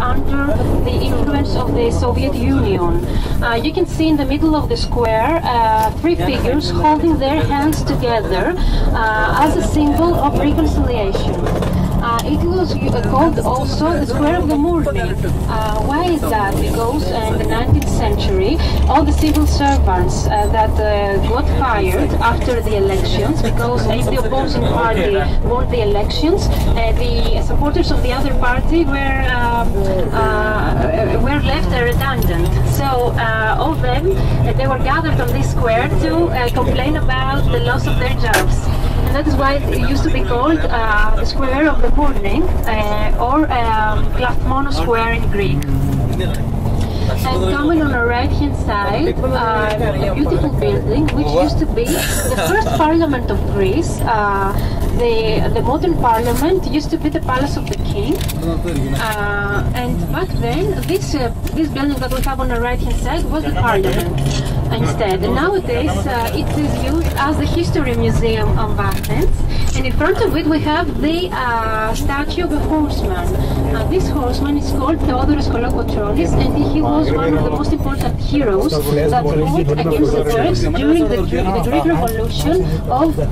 under the influence of the Soviet Union. Uh, you can see in the middle of the square uh, three figures holding their hands together uh, as a symbol of reconciliation. Uh, it was called also the Square of the Mourning. Uh, why is that? Because in the 19th all the civil servants uh, that uh, got fired after the elections, because if the opposing party won the elections, uh, the supporters of the other party were um, uh, were left redundant. So uh, all of them they were gathered on this square to uh, complain about the loss of their jobs. And that is why it used to be called uh, the Square of the Mourning uh, or um, Klathmono Square in Greek. And coming on the right hand side, uh, a beautiful building which used to be the first parliament of Greece. Uh, the, the modern parliament used to be the palace of the king. Uh, and back then, this, uh, this building that we have on the right hand side was the parliament instead. And nowadays, uh, it is used as the history museum of Athens. And in front of it, we have the uh, statue of a horseman. Uh, this horseman is called Theodoros Kolokotronis, and he was one of the most important heroes that fought against the Turks during the, the Greek Revolution of uh,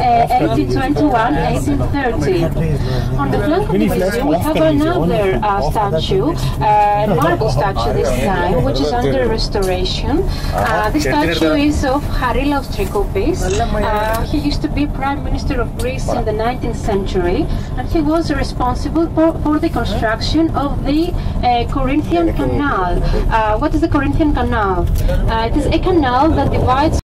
1821-1830. On the flank of the museum, we have another uh, statue, uh, marble statue this time, which is under restoration. Uh, the statue is of Harilaos Trikoupis. Uh, he used to be Prime Minister of Greece in the 19th century, and he was responsible for, for the construction of the uh, Corinthian Canal. Uh, what is the Corinthian Canal? Uh, it is a canal that divides